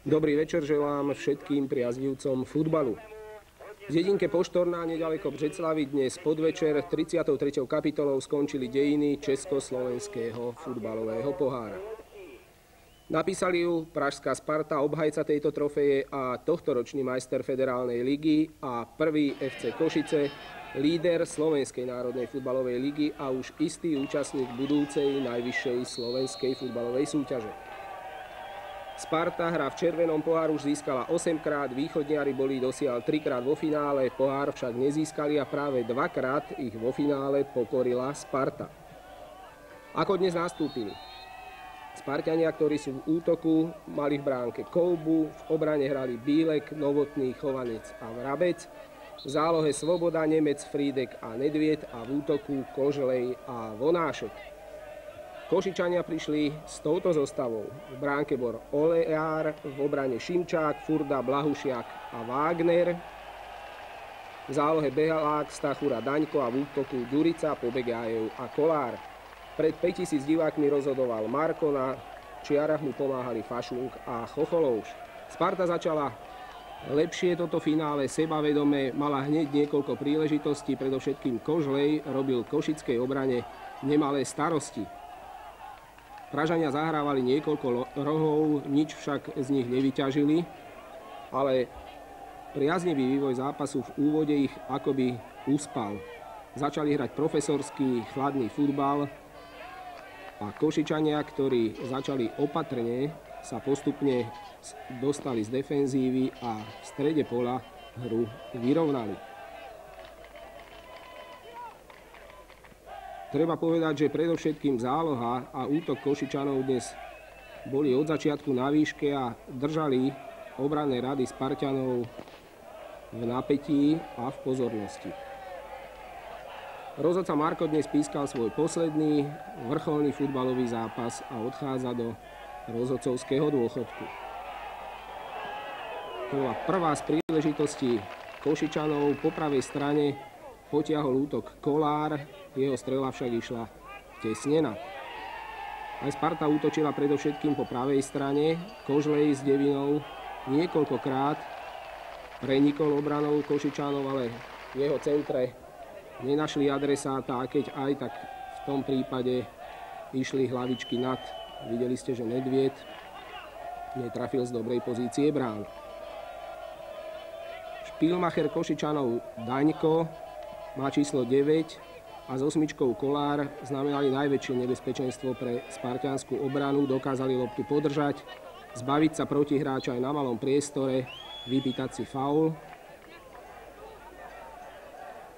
Dobrý večer želám všetkým priaznivcom futbalu. V dedinke Poštorná, nedaleko Břeclavy, dnes podvečer 33. kapitolou skončili dejiny Československého futbalového pohára. Napísali ju Pražská Sparta, obhajca tejto trofeje a tohtoročný majster Federálnej ligy a prvý FC Košice, líder Slovenskej národnej futbalovej ligy a už istý účastník budúcej najvyššej slovenskej futbalovej súťaže. Sparta hra v červenom pohár už získala 8 krát, východniari boli dosiaľ 3 krát vo finále, pohár však nezískali a práve dvakrát ich vo finále pokorila Sparta. Ako dnes nastúpili? Spartania, ktorí sú v útoku, mali v bránke Koubu, v obrane hrali Bílek, Novotný, Chovanec a Vrabec, v zálohe Svoboda, Nemec, Frídek a Nedviet a v útoku Kožlej a Vonášek. Košičania prišli s touto zostavou. V bránke bol Oleár, v obrane Šimčák, Furda, Blahušiak a Wagner. V zálohe Behalák, Stachura, Daňko a v útoku Durica, Pobegájev a Kolár. Pred 5000 divákmi rozhodoval Marko, na čiarach mu pomáhali Fašunk a Chocholouš. Sparta začala lepšie toto finále, sebavedome, mala hneď niekoľko príležitostí, predovšetkým Kožlej robil košickej obrane nemalé starosti. Pražania zahrávali niekoľko rohov, nič však z nich nevyťažili, ale priaznivý vývoj zápasu v úvode ich akoby uspal. Začali hrať profesorský, chladný futbal a Košičania, ktorí začali opatrne, sa postupne dostali z defenzívy a v strede pola hru vyrovnali. Treba povedať, že predovšetkým záloha a útok Košičanov dnes boli od začiatku na výške a držali obranné rady Spartanov v napätí a v pozornosti. Rozhodca Marko dnes pískal svoj posledný vrcholný futbalový zápas a odchádza do rozhodcovského dôchodku. To bola prvá z príležitostí Košičanov po pravej strane potiahol útok Kolár, jeho strela však išla tesne Aj Sparta útočila predovšetkým po pravej strane, Kožlej s Devinou niekoľkokrát prenikol obranou Košičanov, ale v jeho centre nenašli adresáta a keď aj, tak v tom prípade išli hlavičky nad. Videli ste, že Nedviet netrafil z dobrej pozície brán. Špilmacher Košičanov Daňko má číslo 9 a s osmičkou Kolár znamenali najväčšie nebezpečenstvo pre spartianskú obranu, dokázali loptu podržať, zbaviť sa protihráča aj na malom priestore, vypýtať si faul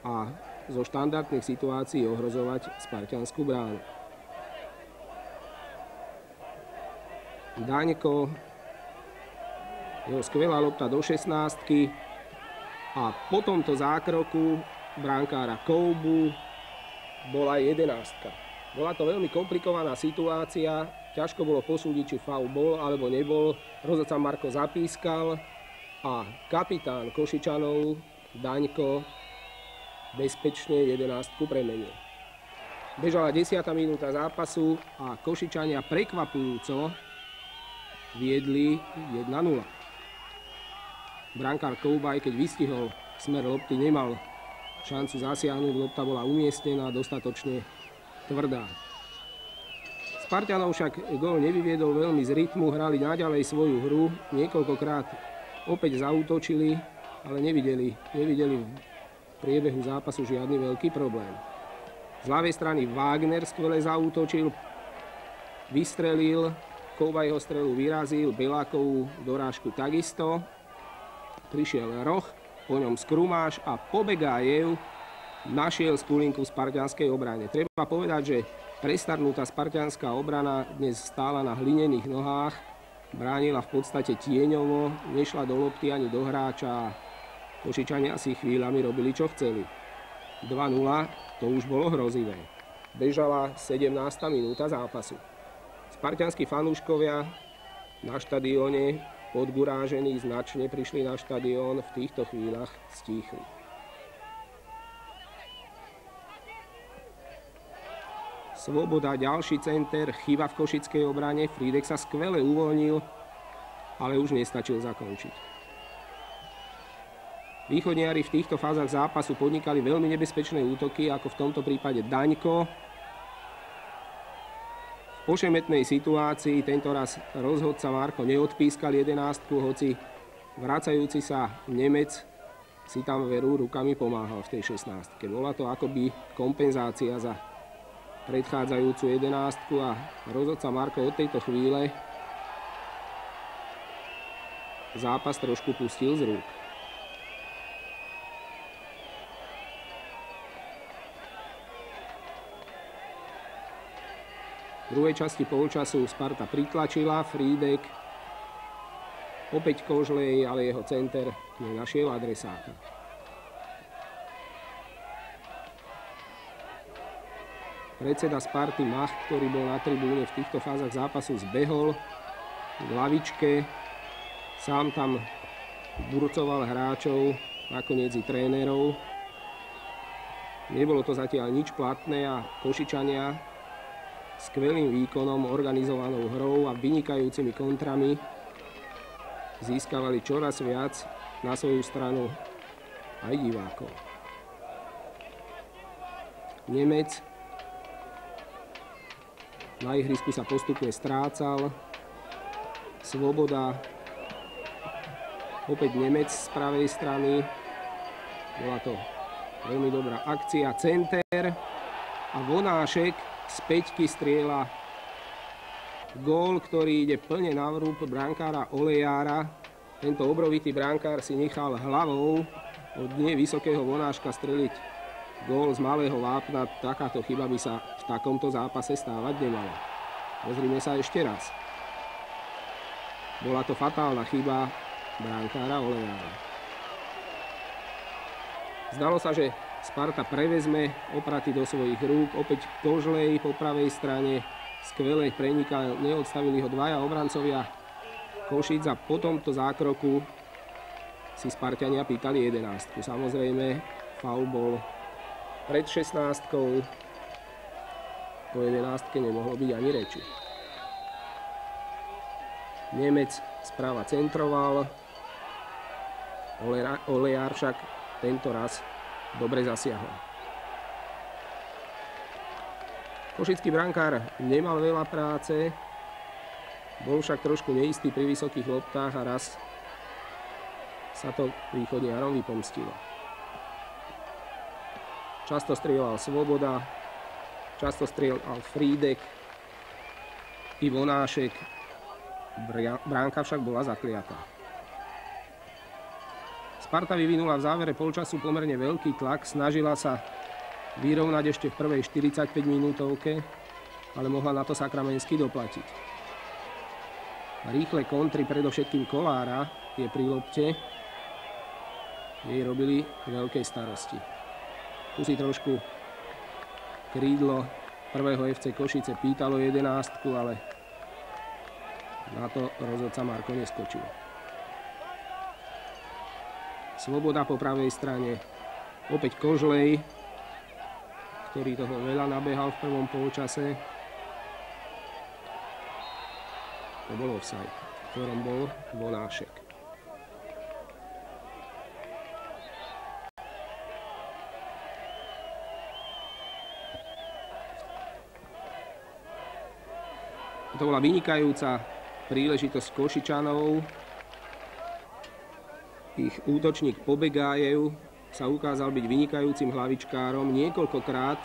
a zo štandardných situácií ohrozovať spartianskú bránu. Daňko, jeho skvelá lopta do 16 a po tomto zákroku bránkára Koubu bola jedenástka. Bola to veľmi komplikovaná situácia, ťažko bolo posúdiť, či faul bol alebo nebol. Rozhodca Marko zapískal a kapitán Košičanov Daňko bezpečne jedenástku premenil. Bežala 10. minúta zápasu a Košičania prekvapujúco viedli 1-0. Brankár Koubaj, keď vystihol smer lopty, nemal šancu zasiahnuť, lopta bola umiestnená dostatočne tvrdá. Spartanov však gol nevyviedol veľmi z rytmu, hrali naďalej svoju hru, niekoľkokrát opäť zautočili, ale nevideli, nevideli v priebehu zápasu žiadny veľký problém. Z ľavej strany Wagner skvele zautočil, vystrelil, Kouba jeho strelu vyrazil, Belákovú dorážku takisto. Prišiel roh, po ňom Skrumáš a Pobegájev našiel spulinku v spartianskej obrane. Treba povedať, že prestarnutá spartianská obrana dnes stála na hlinených nohách, bránila v podstate tieňovo, nešla do lopty ani do hráča a Košičania si chvíľami robili, čo chceli. 2-0, to už bolo hrozivé. Bežala 17. minúta zápasu. Spartianskí fanúškovia na štadióne podgurážení značne prišli na štadión, v týchto chvíľach stíchli. Svoboda, ďalší center, chyba v košickej obrane, Frídek sa skvele uvoľnil ale už nestačil zakončiť. Východniari v týchto fázach zápasu podnikali veľmi nebezpečné útoky, ako v tomto prípade Daňko. Ošemetnej situácii tento raz rozhodca Marko neodpískal jedenástku, hoci vracajúci sa Nemec si tam veru rukami pomáhal v tej 16. Bola to akoby kompenzácia za predchádzajúcu jedenástku a rozhodca Marko od tejto chvíle zápas trošku pustil z rúk. Druhej časti polčasu Sparta pritlačila, Frídek opäť Kožlej, ale jeho center nenašiel adresáta. Predseda Sparty Mach, ktorý bol na tribúne v týchto fázach zápasu, zbehol k lavičke, sám tam burcoval hráčov, nakoniec i trénerov. Nebolo to zatiaľ nič platné a Košičania skvelým výkonom, organizovanou hrou a vynikajúcimi kontrami získavali čoraz viac na svoju stranu aj divákov. Nemec na ihrisku sa postupne strácal. Svoboda. Opäť Nemec z pravej strany. Bola to veľmi dobrá akcia. Center a Vonášek z peťky strieľa gól, ktorý ide plne na vrúb brankára Olejára. Tento obrovitý brankár si nechal hlavou od nevysokého vonáška streliť gól z malého vápna. Takáto chyba by sa v takomto zápase stávať nemala. Pozrime sa ešte raz. Bola to fatálna chyba brankára Olejára. Zdalo sa, že Sparta prevezme opraty do svojich rúk. Opäť Kožlej po pravej strane. Skvelé prenika, neodstavili ho dvaja obrancovia Košic a po tomto zákroku si Spartania pýtali 11. Samozrejme, faul bol pred 16. Po 11. nemohlo byť ani reči. Nemec správa centroval, Olejar však tento raz dobre zasiahol. Košický brankár nemal veľa práce, bol však trošku neistý pri vysokých loptách a raz sa to východniarom vypomstilo. Často strieľal Svoboda, často strieľal Frídek, Ivonášek, bránka však bola zakliatá. Sparta vyvinula v závere polčasu pomerne veľký tlak, snažila sa vyrovnať ešte v prvej 45 minútovke, ale mohla na to Sakramensky doplatiť. Rýchle kontry, predovšetkým Kolára, tie pri lopte, jej robili veľké starosti. Tu si trošku krídlo prvého FC Košice pýtalo jedenástku, ale na to rozhodca Marko neskočil. Svoboda po pravej strane. Opäť Kožlej, ktorý toho veľa nabehal v prvom polčase. To bol offside, v ktorom bol Vonášek. To bola vynikajúca príležitosť Košičanov, ich útočník Pobegájev sa ukázal byť vynikajúcim hlavičkárom niekoľkokrát.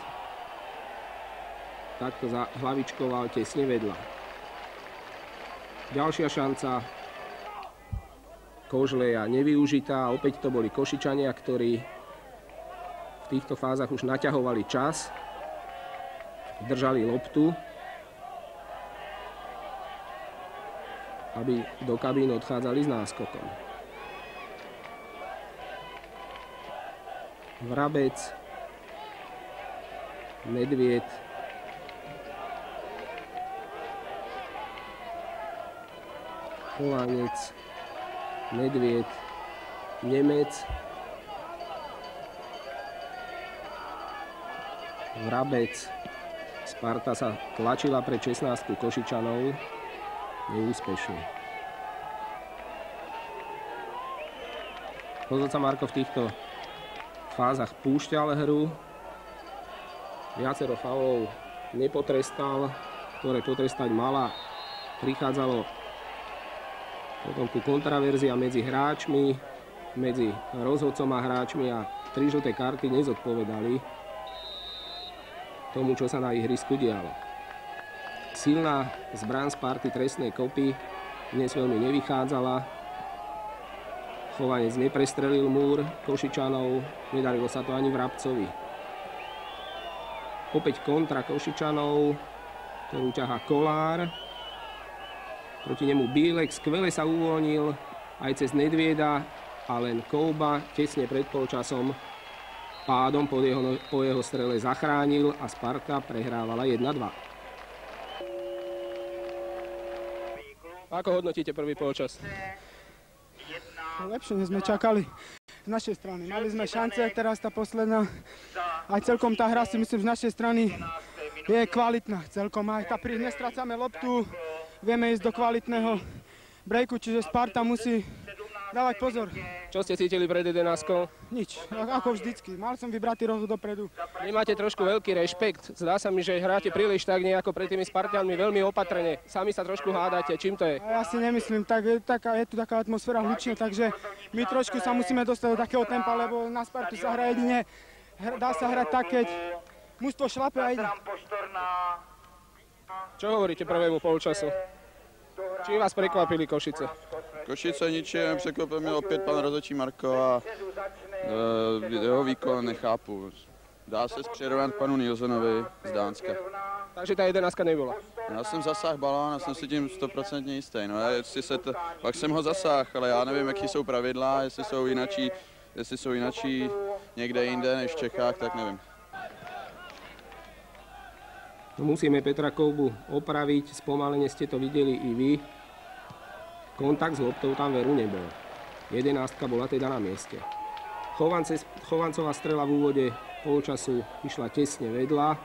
Takto hlavičkoval tesne vedľa. Ďalšia šanca Kožleja nevyužitá. Opäť to boli Košičania, ktorí v týchto fázach už naťahovali čas. Držali loptu. aby do kabín odchádzali s náskokom. Vrabec, medvied, Polanec, medvied, Nemec, Vrabec, Sparta sa tlačila pre 16 Košičanov. Neúspešne. Kozovca Marko v týchto fázach púšťal hru. Viacero faulov nepotrestal, ktoré potrestať mala. Prichádzalo potom ku kontraverzia medzi hráčmi, medzi rozhodcom a hráčmi a tri žlté karty nezodpovedali tomu, čo sa na ihrisku dialo. Silná zbran z party trestnej kopy dnes veľmi nevychádzala, Chovanec neprestrelil múr Košičanov, nedarilo sa to ani Vrabcovi. Opäť kontra Košičanov, ktorú ťaha Kolár. Proti nemu Bílek skvele sa uvoľnil aj cez Nedvieda a len Kouba tesne pred polčasom pádom po jeho, po jeho strele zachránil a Sparta prehrávala 1-2. Ako hodnotíte prvý polčas? Lepšie, než sme čakali z našej strany. Mali sme šance, teraz tá posledná, aj celkom tá hra si myslím z našej strany je kvalitná. Celkom aj tá pri nestracame loptu, vieme ísť do kvalitného breaku, čiže Sparta musí dávať pozor. Čo ste cítili pred 11 Nič, ako vždycky. Mal som vybratý rohu dopredu. Vy máte trošku veľký rešpekt. Zdá sa mi, že hráte príliš tak nejako pred tými Spartianmi veľmi opatrne. Sami sa trošku hádate. Čím to je? Ja si nemyslím, tak je, taká, je tu taká atmosféra hlučná, takže my trošku sa musíme dostať do takého tempa, lebo na Spartu sa hra jedine, dá sa hrať tak, keď mužstvo šlape a ide. Čo hovoríte prvému polčasu? Či vás prekvapili Košice? Košice ničím, překvapil mě opět pan rozhodčí Marko a e, jeho výkon nechápu. Dá se přirovnat panu Nilsonovi z Dánska. Takže ta jedenáctka nebyla. Já jsem zasáhl balón a jsem si tím stoprocentně jistý. No, jestli se to, pak jsem ho zasáhl, ale já nevím, jaký jsou pravidla, jestli jsou jinačí, jestli jsou jinačí někde jinde než v Čechách, tak nevím. Musíme Petra Koubu opraviť, spomalene ste to videli i vy. Kontakt s loptou tam veru nebol. Jedenástka bola teda na mieste. Chovance, Chovancová strela v úvode polčasu išla tesne vedľa.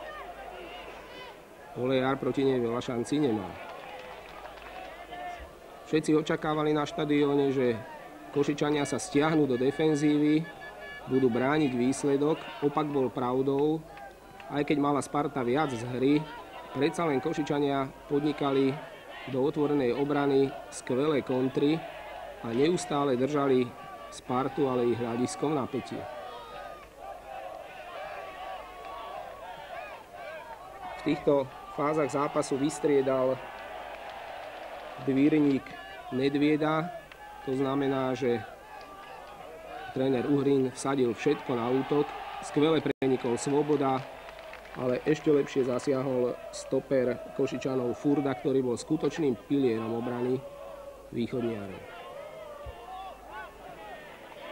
Olejar proti nej veľa šanci nemal. Všetci očakávali na štadióne, že Košičania sa stiahnu do defenzívy, budú brániť výsledok. Opak bol pravdou, aj keď mala Sparta viac z hry, predsa len Košičania podnikali do otvorenej obrany skvelé kontry a neustále držali Spartu, ale ich hľadiskom napätie. V týchto fázach zápasu vystriedal dvírnik Nedvieda, to znamená, že tréner Uhrin vsadil všetko na útok, skvele prenikol Svoboda, ale ešte lepšie zasiahol stoper Košičanov Furda, ktorý bol skutočným pilierom obrany východniarov.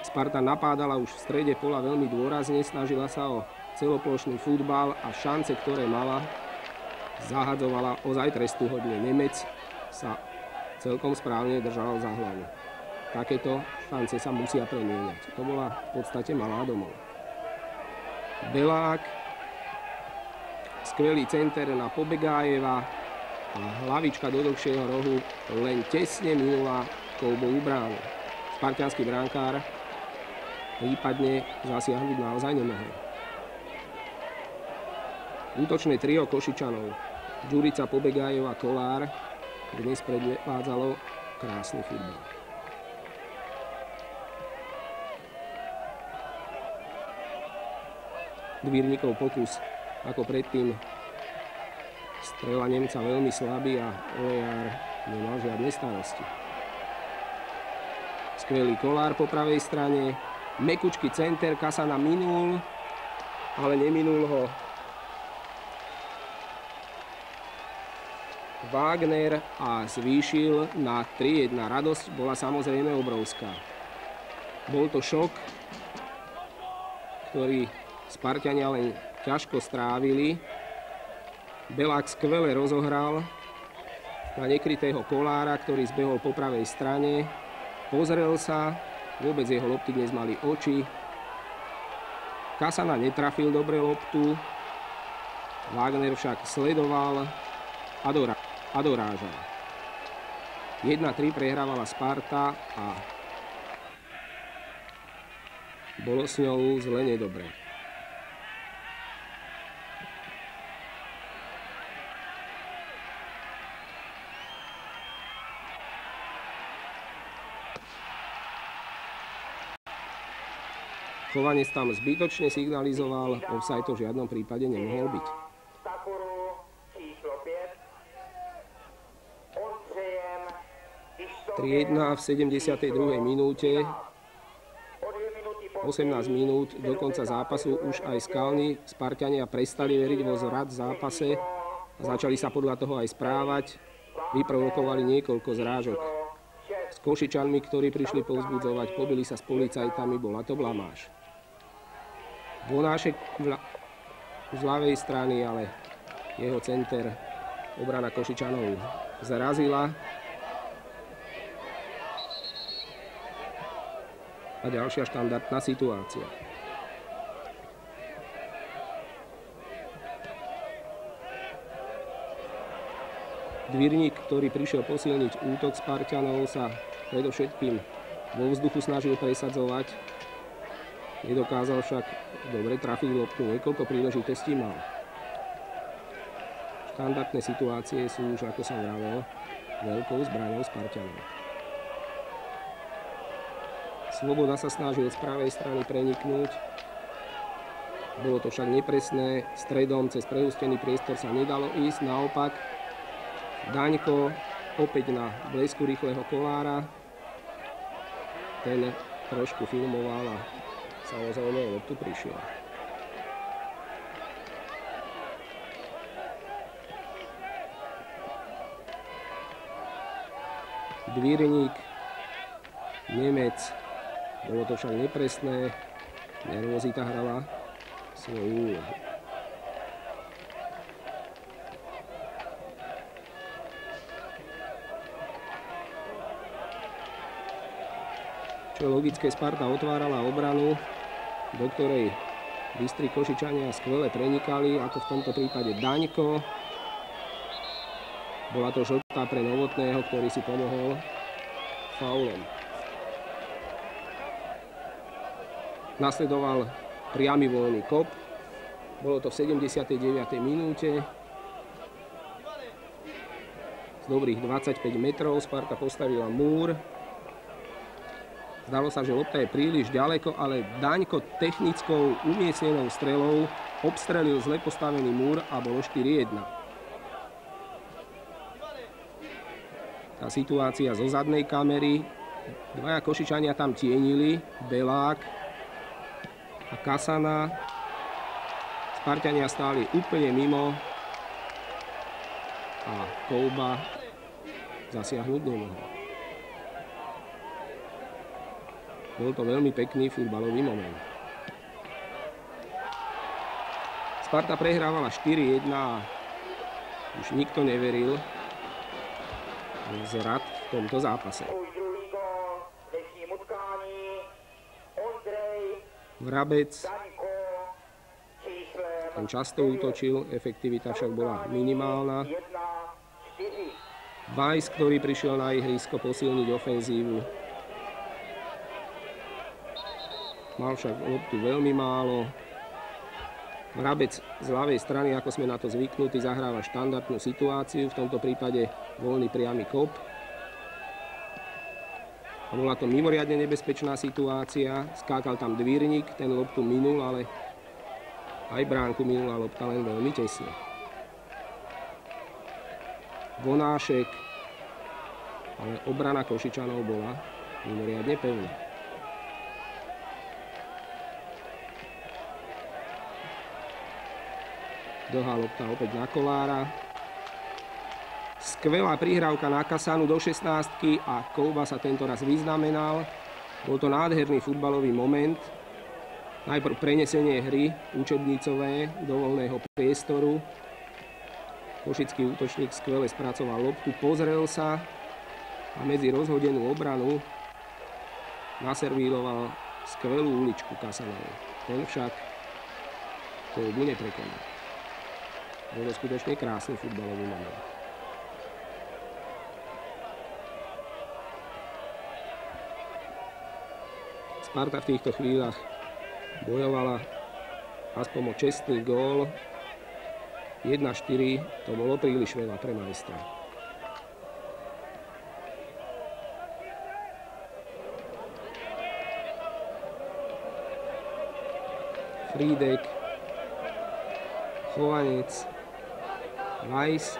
Sparta napádala už v strede pola veľmi dôrazne, snažila sa o celoplošný futbal a šance, ktoré mala, zahadzovala ozaj trestuhodne. Nemec sa celkom správne držal za hlavu. Takéto šance sa musia premieňať. To bola v podstate malá domov. Belák skvelý center na Pobegájeva a hlavička do dlhšieho rohu len tesne minula koubovú bránu. Spartianský bránkár prípadne zasiahnuť naozaj nemohol. Útočné trio Košičanov Ďurica, Pobegájov a Kolár dnes predvádzalo krásny futbal. Dvírnikov pokus ako predtým strela Nemca veľmi slabý a Olejar nemal žiadne starosti. Skvelý kolár po pravej strane, mekučky center, Kasana minul, ale neminul ho Wagner a zvýšil na 3-1. Radosť bola samozrejme obrovská. Bol to šok, ktorý Spartania len ťažko strávili. Belák skvele rozohral na nekrytého kolára, ktorý zbehol po pravej strane. Pozrel sa, vôbec jeho lopty dnes mali oči. Kasana netrafil dobre loptu. Wagner však sledoval a, dorá, a dorážal. 1-3 prehrávala Sparta a Bolo s ňou zle nedobre. Chovanec tam zbytočne signalizoval, offside to v žiadnom prípade nemohol byť. Triedna v 72. minúte 18 minút do konca zápasu už aj skalní Spartania prestali veriť vo zrad v zápase a začali sa podľa toho aj správať. Vyprovokovali niekoľko zrážok. S Košičanmi, ktorí prišli povzbudzovať, pobili sa s policajtami, bola to blamáž. Vonášek z ľavej strany, ale jeho center obrana Košičanov zarazila. A ďalšia štandardná situácia. Dvírnik, ktorý prišiel posilniť útok Spartanov, sa predovšetkým vo vzduchu snažil presadzovať Nedokázal však dobre trafiť loptu, niekoľko príležitostí mal. Štandardné situácie sú už, ako som vravel, veľkou zbraňou Spartanov. Svoboda sa snažil z pravej strany preniknúť. Bolo to však nepresné. Stredom cez preústený priestor sa nedalo ísť. Naopak, Daňko opäť na blesku rýchleho kolára. Ten trošku filmoval a Samozrejme, loptu prišiel. Dvíreník, Nemec, bolo to však nepresné, nervozita hrala svoju úlohu. Čo logické, Sparta otvárala obranu, do ktorej Bystri Košičania skvele prenikali, ako v tomto prípade Daňko. Bola to žltá pre Novotného, ktorý si pomohol faulom. Nasledoval priamy voľný kop. Bolo to v 79. minúte. Z dobrých 25 metrov Sparta postavila múr. Zdalo sa, že lopta je príliš ďaleko, ale Daňko technickou umiestnenou strelou obstrelil zle postavený múr a bolo 4-1. Tá situácia zo zadnej kamery. Dvaja Košičania tam tienili, Belák a Kasana. Spartania stáli úplne mimo a Kouba zasiahnuť nemohol. Bol to veľmi pekný futbalový moment. Sparta prehrávala 4-1 a už nikto neveril zrad v tomto zápase. Vrabec ten často útočil, efektivita však bola minimálna. Vajs, ktorý prišiel na ihrisko posilniť ofenzívu, Mal však loptu veľmi málo. Vrabec z ľavej strany, ako sme na to zvyknutí, zahráva štandardnú situáciu, v tomto prípade voľný priamy kop. A bola to mimoriadne nebezpečná situácia, skákal tam dvírnik, ten loptu minul, ale aj bránku minula lopta len veľmi tesne. Vonášek, ale obrana Košičanov bola mimoriadne pevná. Dlhá lopta opäť na Kolára. Skvelá prihrávka na Kasanu do 16 a Kouba sa tento raz vyznamenal. Bol to nádherný futbalový moment. Najprv prenesenie hry učebnicové do voľného priestoru. Košický útočník skvele spracoval loptu, pozrel sa a medzi rozhodenú obranu naservíloval skvelú uličku Kasanovi. Ten však Koubu neprekonal. Bolo skutočne krásny futbalový moment. Sparta v týchto chvíľach bojovala aspoň o čestný gól. 1-4 to bolo príliš veľa pre majstra. Frídek, Chovanec, Weiss,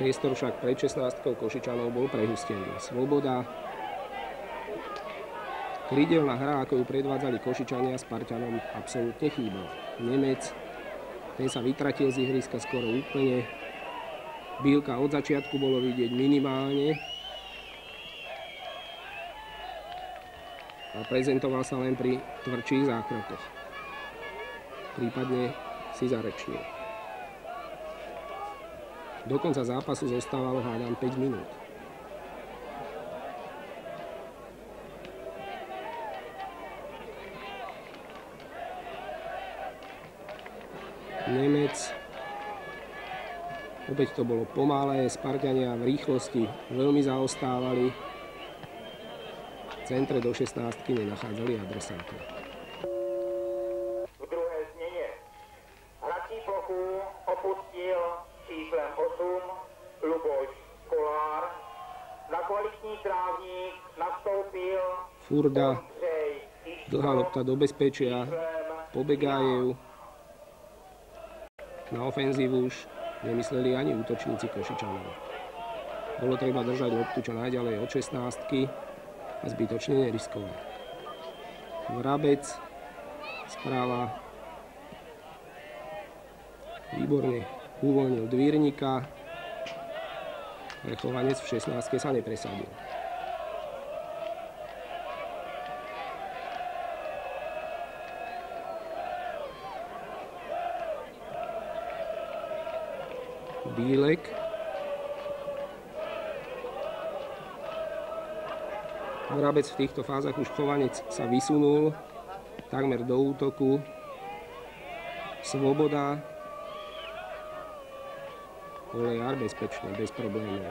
Priestor však pred 16 Košičanov bol prehustený. Svoboda. Krydelná hra, ako ju predvádzali Košičania s Parťanom, absolútne chýbal. Nemec, ten sa vytratil z ihriska skoro úplne. Bílka od začiatku bolo vidieť minimálne. A prezentoval sa len pri tvrdších zákrokoch. Prípadne si zarečnil. Do konca zápasu zostávalo hádam 5 minút. Nemec. Opäť to bolo pomalé, Spartania v rýchlosti veľmi zaostávali. V centre do 16 nenachádzali adresáta. Furda, dlhá lopta do bezpečia, Pobegájev. Na ofenzívu už nemysleli ani útočníci Košičanov. Bolo treba držať loptu čo najďalej od 16 a zbytočne neriskovať. Vrabec správa výborne uvoľnil dvírnika, chovanec v 16 sa nepresadil. Bílek. Vrabec v týchto fázach už chovanec sa vysunul takmer do útoku. Svoboda. Olejar bezpečne, bez problémov.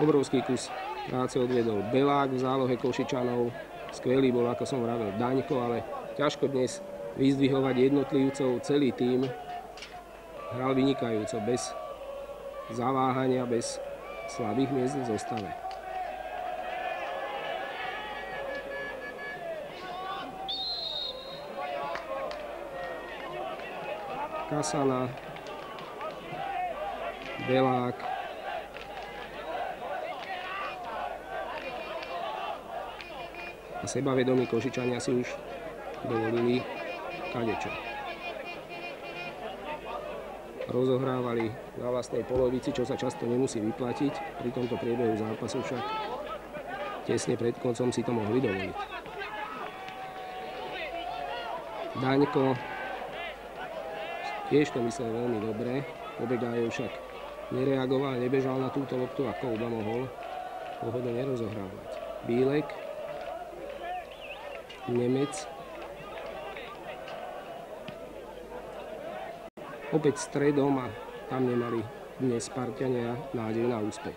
Obrovský kus práce odvedol Belák v zálohe Košičanov. Skvelý bol, ako som vravel, Daňko, ale ťažko dnes vyzdvihovať jednotlivcov. Celý tým hral vynikajúco, bez zaváhania, bez slabých miest v zostave. Kasana, Belák, a sebavedomí Košičania si už dovolili kadečo. Rozohrávali na vlastnej polovici, čo sa často nemusí vyplatiť. Pri tomto priebehu zápasu však tesne pred koncom si to mohli dovoliť. Daňko tiež to myslel veľmi dobre. Pobegajú však nereagoval, nebežal na túto loptu, ako oba mohol pohodne nerozohrávať. Bílek Nemec. Opäť stredom a tam nemali dnes Spartania nádej na úspech.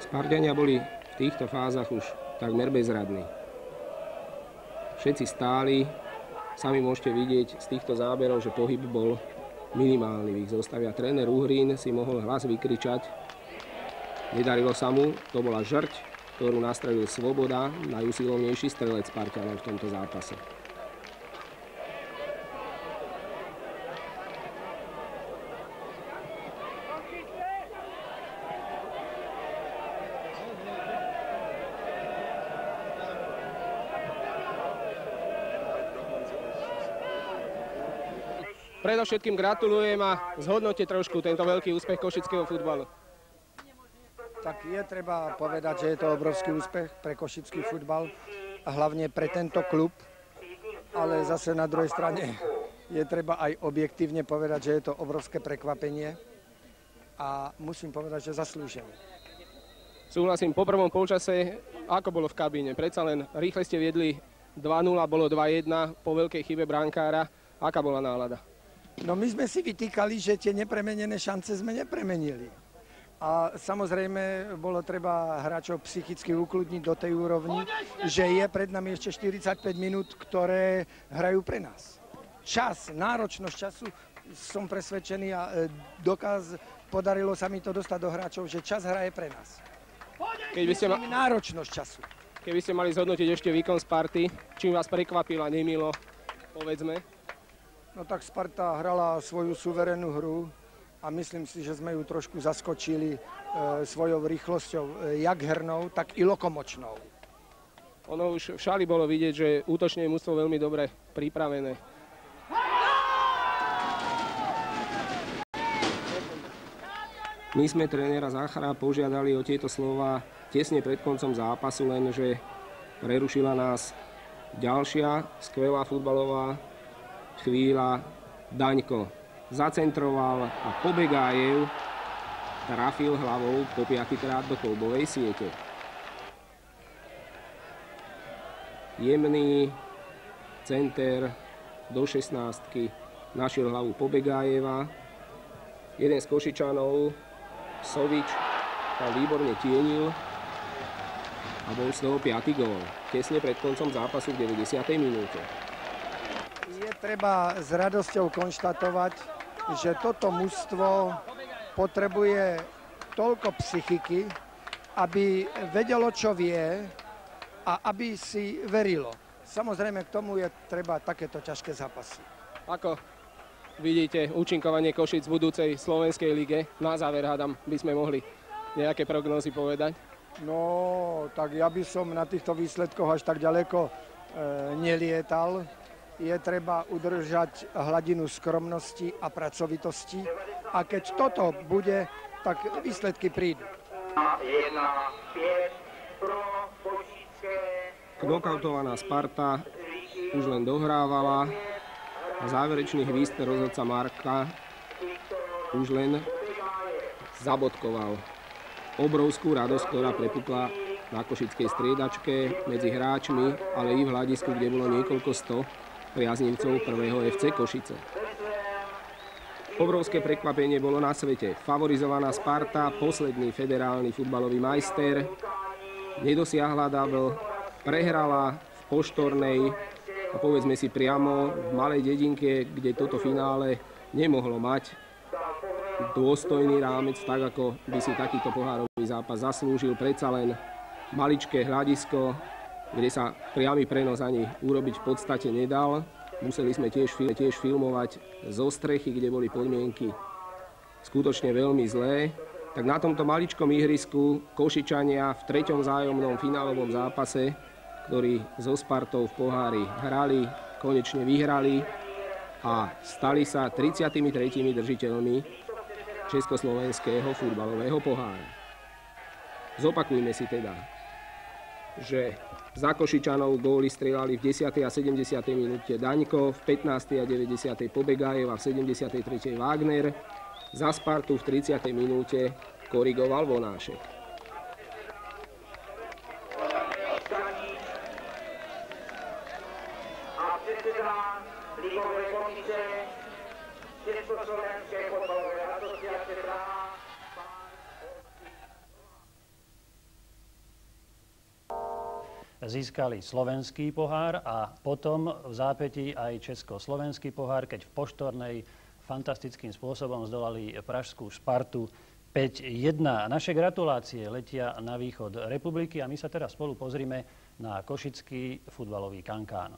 Spartania boli v týchto fázach už takmer bezradní všetci stáli. Sami môžete vidieť z týchto záberov, že pohyb bol minimálny v ich zostave. Tréner Uhrín si mohol hlas vykričať. Nedarilo sa mu, to bola žrť, ktorú nastrelil Svoboda, najusilovnejší strelec Spartanov v tomto zápase. Predovšetkým gratulujem a zhodnote trošku tento veľký úspech košického futbalu. Tak je treba povedať, že je to obrovský úspech pre košický futbal a hlavne pre tento klub, ale zase na druhej strane je treba aj objektívne povedať, že je to obrovské prekvapenie a musím povedať, že zaslúžim. Súhlasím, po prvom polčase, ako bolo v kabíne? Predsa len rýchle ste viedli 2-0, bolo 2-1 po veľkej chybe bránkára. Aká bola nálada? No my sme si vytýkali, že tie nepremenené šance sme nepremenili. A samozrejme bolo treba hráčov psychicky ukludniť do tej úrovni, že je pred nami ešte 45 minút, ktoré hrajú pre nás. Čas, náročnosť času, som presvedčený a e, dokáz, podarilo sa mi to dostať do hráčov, že čas hraje pre nás. Keď by ste ma... Náročnosť času. Keby ste mali zhodnotiť ešte výkon Sparty, čím vás prekvapila, nemilo, povedzme? No tak Sparta hrala svoju suverénnu hru, a myslím si, že sme ju trošku zaskočili e, svojou rýchlosťou, e, jak hernou, tak i lokomočnou. Ono už v bolo vidieť, že útočne je mústvo veľmi dobre pripravené. My sme trénera Záchara požiadali o tieto slova tesne pred koncom zápasu, lenže prerušila nás ďalšia skvelá futbalová chvíľa Daňko zacentroval a Pobegájev trafil hlavou po piatýkrát do kolbovej siete. Jemný center do 16 našiel hlavu Pobegájeva. Jeden z Košičanov, Sovič, tam výborne tienil a bol z toho piatý gól. Tesne pred koncom zápasu v 90. minúte. Treba s radosťou konštatovať, že toto mužstvo potrebuje toľko psychiky, aby vedelo, čo vie a aby si verilo. Samozrejme, k tomu je treba takéto ťažké zápasy. Ako vidíte účinkovanie Košic v budúcej slovenskej lige? Na záver, hádam, by sme mohli nejaké prognózy povedať. No, tak ja by som na týchto výsledkoch až tak ďaleko e, nelietal je treba udržať hladinu skromnosti a pracovitosti a keď toto bude, tak výsledky prídu. Knokautovaná Sparta už len dohrávala a záverečný hvízd rozhodca Marka už len zabodkoval obrovskú radosť, ktorá prepukla na košickej striedačke medzi hráčmi, ale i v hľadisku, kde bolo niekoľko sto priaznivcov prvého FC Košice. Obrovské prekvapenie bolo na svete. Favorizovaná Sparta, posledný federálny futbalový majster, nedosiahla double, prehrala v poštornej a povedzme si priamo v malej dedinke, kde toto finále nemohlo mať dôstojný rámec, tak ako by si takýto pohárový zápas zaslúžil. Predsa len maličké hľadisko, kde sa priamy prenos ani urobiť v podstate nedal. Museli sme tiež, tiež filmovať zo strechy, kde boli podmienky skutočne veľmi zlé. Tak na tomto maličkom ihrisku Košičania v treťom zájomnom finálovom zápase, ktorý so Spartou v pohári hrali, konečne vyhrali a stali sa 33. držiteľmi Československého futbalového pohára. Zopakujme si teda, že za Košičanov góly strieľali v 10. a 70. minúte Daňko, v 15. a 90. Pobegajev a v 73. Wagner. Za Spartu v 30. minúte korigoval Vonášek. Získali slovenský pohár a potom v zápätí aj československý pohár, keď v Poštornej fantastickým spôsobom zdolali Pražskú Spartu 5-1. Naše gratulácie letia na východ republiky a my sa teraz spolu pozrime na košický futbalový kankán.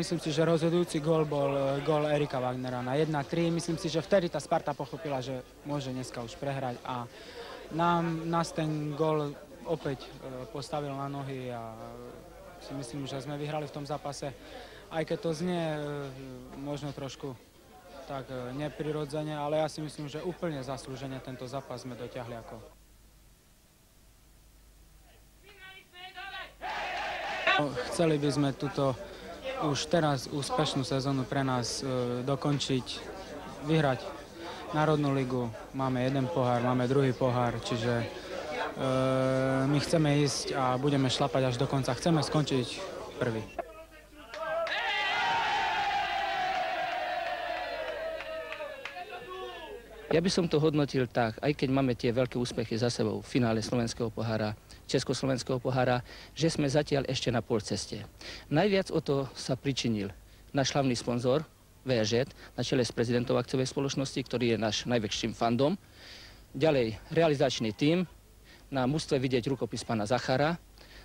Myslím si, že rozhodujúci gól bol e, gól Erika Wagnera na 1-3. Myslím si, že vtedy tá Sparta pochopila, že môže dneska už prehrať a nám, nás ten gól opäť e, postavil na nohy a si myslím, že sme vyhrali v tom zápase. Aj keď to znie e, možno trošku tak neprirodzene, ale ja si myslím, že úplne zaslúžene tento zápas sme dotiahli ako Chceli by sme túto už teraz úspešnú sezónu pre nás e, dokončiť, vyhrať Národnú ligu. Máme jeden pohár, máme druhý pohár, čiže e, my chceme ísť a budeme šlapať až do konca. Chceme skončiť prvý. Ja by som to hodnotil tak, aj keď máme tie veľké úspechy za sebou v finále Slovenského pohára, Československého pohára, že sme zatiaľ ešte na pol ceste. Najviac o to sa pričinil náš hlavný sponzor, VŽ, na čele s prezidentom akciovej spoločnosti, ktorý je náš najväčším fandom. Ďalej, realizačný tím, na mústve vidieť rukopis pána Zachara,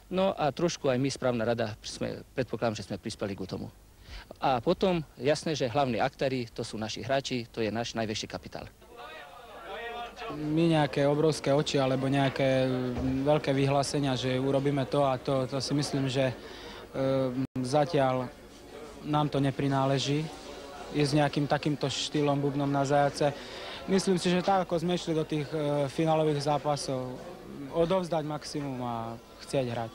no a trošku aj my, správna rada, sme, predpokladám, že sme prispeli k tomu. A potom, jasné, že hlavní aktéri, to sú naši hráči, to je náš najväčší kapitál my nejaké obrovské oči alebo nejaké mm, veľké vyhlásenia, že urobíme to a to, to si myslím, že e, zatiaľ nám to neprináleží ísť nejakým takýmto štýlom bubnom na zajace. Myslím si, že tak ako sme išli do tých e, finálových zápasov, odovzdať maximum a chcieť hrať.